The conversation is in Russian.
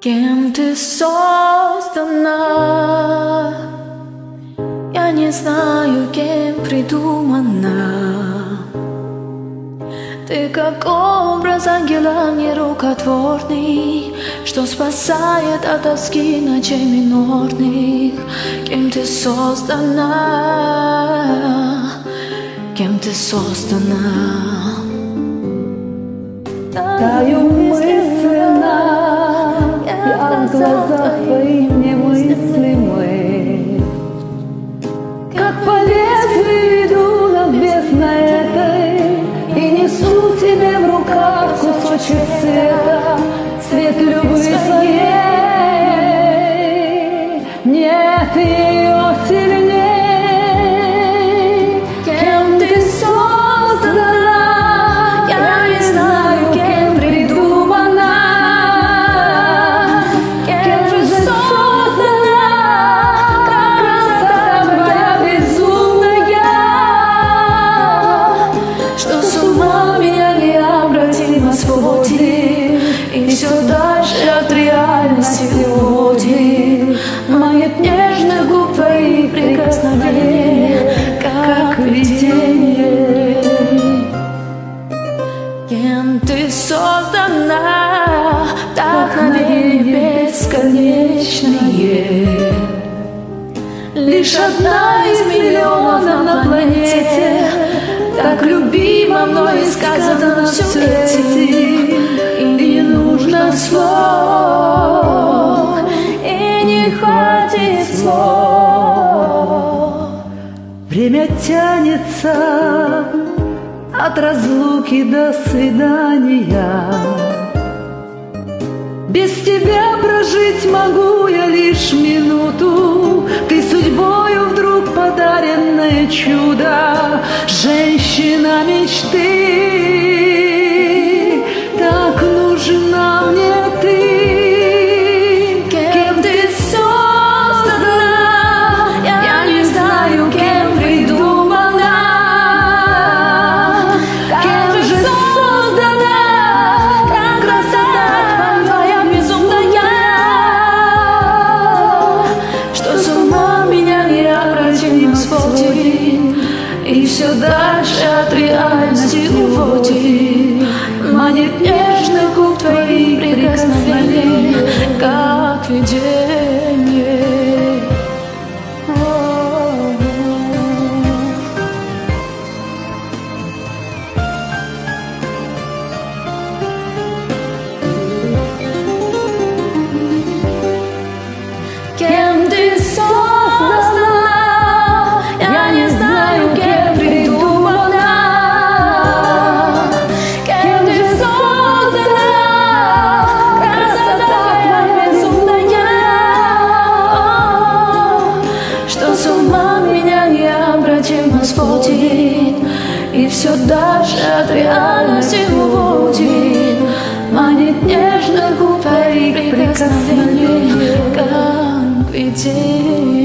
Кем ты создана? Я не знаю, кем придумана. Ты как образ ангела нерукотворный, Что спасает от тоски ночей минорных. Кем ты создана? Кем ты создана? Я в глазах твоих немыслимых. Как по лезвию веду над бездной этой И несу тебе в руках кусочек света, бесконечное. Лишь одна из миллионов на планете, Так любима мной сказано в свете. И не нужно слов, и не хватит слов. Время тянется от разлуки до свидания. Без тебя прожить могу я лишь минуту, Ты судьбою вдруг подаренное чудо, Женщина мечты, И ума меня необратимо сводит И все дальше от реальности уводит Манит нежных губ твоих прикосновений, как видение